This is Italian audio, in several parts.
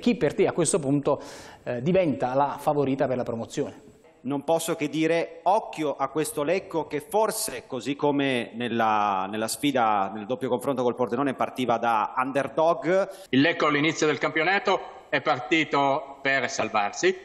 Chi per te a questo punto eh, diventa la favorita per la promozione? non posso che dire occhio a questo Lecco che forse, così come nella, nella, sfida, nel doppio confronto col Pordenone, partiva da underdog. Il Lecco all'inizio del campionato è partito per salvarsi.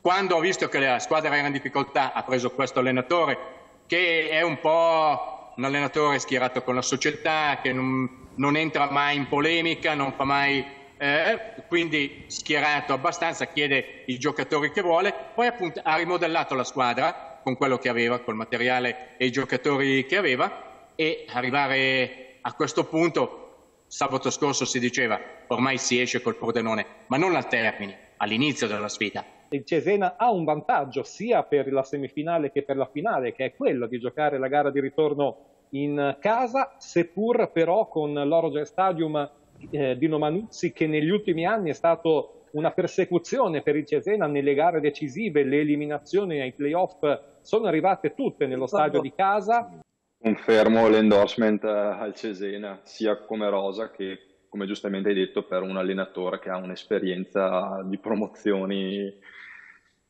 Quando ho visto che la squadra era in difficoltà ha preso questo allenatore che è un po' un allenatore schierato con la società, che non, non entra mai in polemica, non fa mai eh, quindi schierato abbastanza, chiede i giocatori che vuole, poi appunto ha rimodellato la squadra con quello che aveva, col materiale e i giocatori che aveva e arrivare a questo punto, sabato scorso si diceva ormai si esce col Pordenone, ma non al termine, all'inizio della sfida. Il Cesena ha un vantaggio sia per la semifinale che per la finale, che è quello di giocare la gara di ritorno in casa, seppur però con l'Oroge Stadium eh, Dino Manuzzi che negli ultimi anni è stato una persecuzione per il Cesena nelle gare decisive, le eliminazioni ai playoff sono arrivate tutte nello stadio di casa. Confermo l'endorsement eh, al Cesena, sia come Rosa che, come giustamente hai detto, per un allenatore che ha un'esperienza di promozioni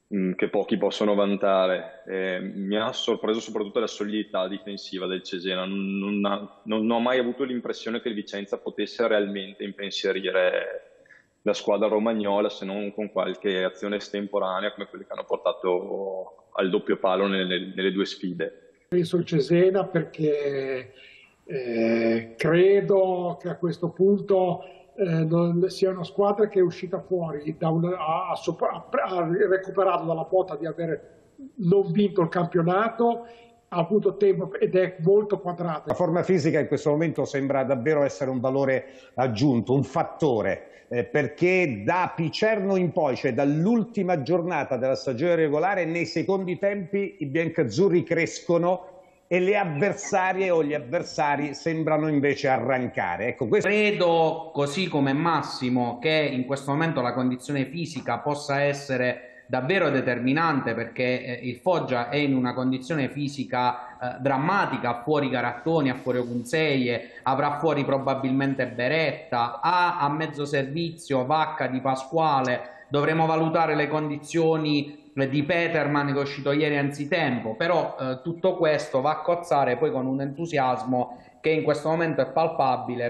che pochi possono vantare. Eh, mi ha sorpreso soprattutto la solidità difensiva del Cesena. Non, non, ha, non, ho mai avuto l'impressione che il Vicenza potesse realmente impensierire la squadra romagnola se non con qualche azione estemporanea come quelle che hanno portato al doppio palo nelle, nelle due sfide. Penso il Cesena perché eh, credo che a questo punto eh, non sia una squadra che è uscita fuori, da un, ha, ha, recuperato dalla quota di aver non vinto il campionato, ha avuto tempo ed è molto quadrata. La forma fisica in questo momento sembra davvero essere un valore aggiunto, un fattore, eh, perché da Picerno in poi, cioè dall'ultima giornata della stagione regolare, nei secondi tempi i biancazzurri crescono e le avversarie o gli avversari sembrano invece arrancare. Ecco, questo... Credo, così come Massimo, che in questo momento la condizione fisica possa essere davvero determinante perché eh, il Foggia è in una condizione fisica eh, drammatica, fuori Garattoni, ha fuori Ogunzeie, avrà fuori probabilmente Beretta, ha a mezzo servizio Vacca di Pasquale, dovremo valutare le condizioni di Peterman che è uscito ieri anzitempo, però eh, tutto questo va a cozzare poi con un entusiasmo che in questo momento è palpabile